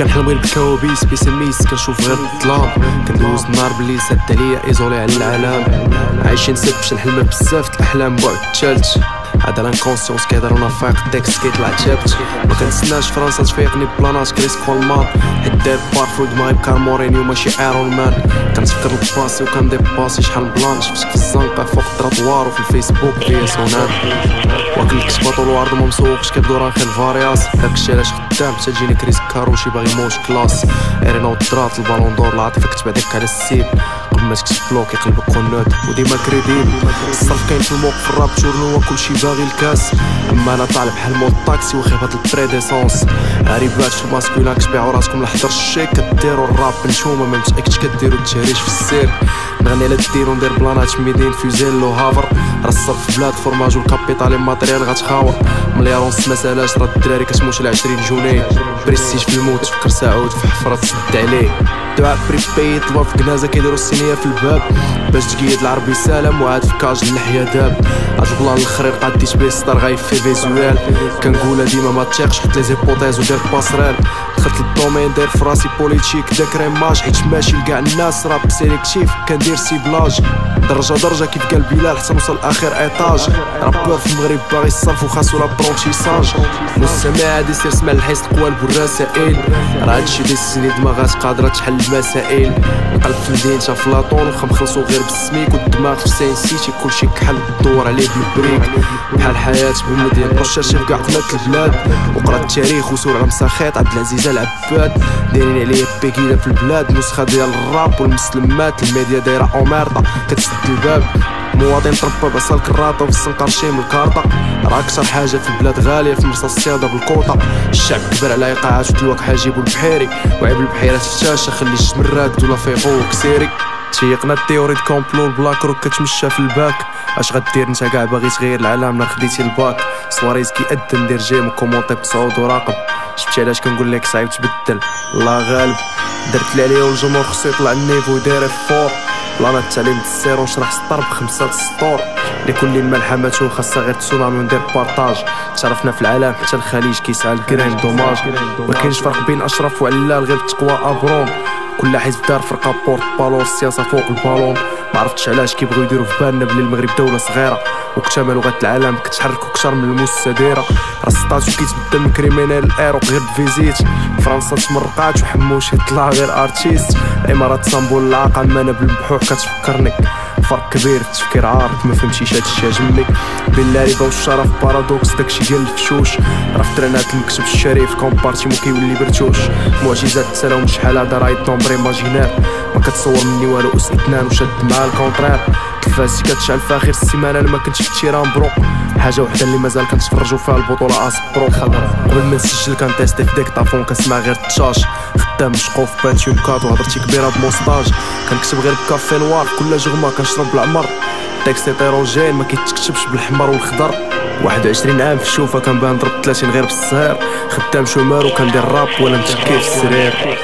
كنحلم غير بالكوابيس بيسميس كنشوف غير الظلام كندوز النهار باللي سد عليا إيزولي على العالم عايشين ست باش نحلم بزاف الأحلام بعد الثالث هذا لانكونسيونس كيهضرونا فايق التكست كيطلع تابت ما كنتسناش فرنسا تفيقني بلانات كريس كولمان. حيت داير بارفو المغرب كان مورينيو ماشي ايرون مان كنتفكر الباسي وكنديباسي شحال بلان شفتك في الزنقة فوق التروطوار وفي الفيسبوك فيا سونان واكل الكتبه طول العرض ما مسوقش كيبدو راه خير فارياس. داكشي علاش خدام. حتى تجيني كريس كاروشي باغي موش كلاس. ايرينا ودرات البالون دور. العاطفة كتب هذاك على السيب. قبل ما تكتب بلوكي قلبك كونوت وديما كريديل الصرف كاين في الموقف الراب جورنو كلشي باغي الكاس. أما أنا طالب بحال مود طاكسي وخيف هاد البريديسونس. غريبات في الماسكولان كتبيعو راسكم لحضر الشيك كديرو الراب بنشومه ما متاكدش كديرو التهريج في السير. نغني على الدين وندير بلانات ميدين فيزين لو هافر. راه الصرف بلاد فورماج والكابيتال ماتريال غتخاور. مليار ونص ما سالاش راه الدراري كتموش ل 20 جوني. بريستيج في الموت فكر سعود في حفرة تسد عليه. دعاء بريباي طلبوا في كنازه كيديرو السينيه في الباب. باش تقيد العربي سلام وعاد في كاج اللحيه داب هاد البلان الاخرين قاديت بيه ستار غايف في فيزوال كنقولها ديما ما تيقش حط لي زيبوتيز ودير باسرال دخلت للدومين داير في راسي بوليتيك داك ريماج حيت ماشي لكاع الناس. راب سيليكتيف كندير سيبلاج. درجة درجة كيف قال بلال حتى نوصل آخر إيطاج. رابور في المغرب باغي الصرف وخاصو لا برونتيساج. مستمع عادي سير سمع الحيس القوال بالرسائل راه هادشي بيسني دماغات قادرة تحل المسائل. القلب في مدينة افلاطون وخا مخلصو غير بالسميك والدماغ في سين سيتي. كلشي كحل الدور عليه بالبريك بحال حياة بالمدينة رشاشي في كاع قناة البلاد. وقرأ التاريخ وسور على مساخيط. عبد العزيز العباد دايرين عليا بيكيدا في البلاد. نسخة ديال الراب والمسلمات. الميديا دايرة اوميرطا كتسد الباب مواطن تربى بعصا الكراطة وفي السنقر شي من الكارطة. راه أكثر حاجة في البلاد غالية في مرسى الصيادة بالكوطة. الشعب كبر على إيقاعات وتلوك حاجيبو البحيري. وعيب البحيرات في الشاشة خلي الجسم راكد ولا فيقو وكسيري. تيقنا التيوري كومبلو البلاك روك كتمشى في الباك. اش غدير نتا كاع باغي تغير العالم نار خديتي الباك. سواريز كيأدن دير جيم كومونتي بصعود وراقب. شفتي علاش كنقول لك صعيب تبدل؟ الله غالب. درت لي عليا والجمهور خصو يطلع النيفو يدير فور بلانا التعليم السير ونشرح سطر بخمسة سطور. لكل الملحمة خاصها غير تسونامي وندير بارطاج. تعرفنا في العالم حتى الخليج كيسعى الكرين دوماج. ما كاينش فرق بين أشرف وعلال غير التقوى ابرون كل حيت دار فرقة بورت بالون السياسة فوق البالون. ما عرفتش علاش كيبغيو يديروا في بالنا بلي المغرب دولة صغيرة. وكتما لغات العالم كتحرك أكثر من المستديرة. راه الستاتيو كيتبدل من كريمينال الايروب غير بفيزيت. فرنسا تمرقات وحموش يطلع غير أرتيست. الامارات صنبول العاقل مانا بالبحوح كتفكرني. فرق كبير التفكير عارف ما فهمتيش هادشي عجبني بين اللعيبه والشرف بارادوكس داكشي ديال الفشوش. راه في ترينات المكتب الشريف كومبارتي مو كيولي برتوش. معجزات تسالهم شحال هذا راهي طومبري ماجينير ما كتصور مني والو اس اثنان وشاد مع الكونترير تلفازي كتشعل في اخر السيمانة أنا ما كنتش في تيران برو حاجة وحدة اللي مازال كنتفرجوا فيها البطولة اس برو. قبل ما نسجل كنتيستي في ديكتافون كنسمع غير التشاش. خدام مشقوف باتيوم كات وهضرتي كبيرة بموستاج كنكتب غير ب café noir كل جغمة كنشرب بالعمر texte hétérogène ما كيتكتبش بالحمر والخضر. 21 عام في الشوفه كنبان ضرب 30 غير بالصهير خدام chômeur وكندير راب ولا متكي في السرير.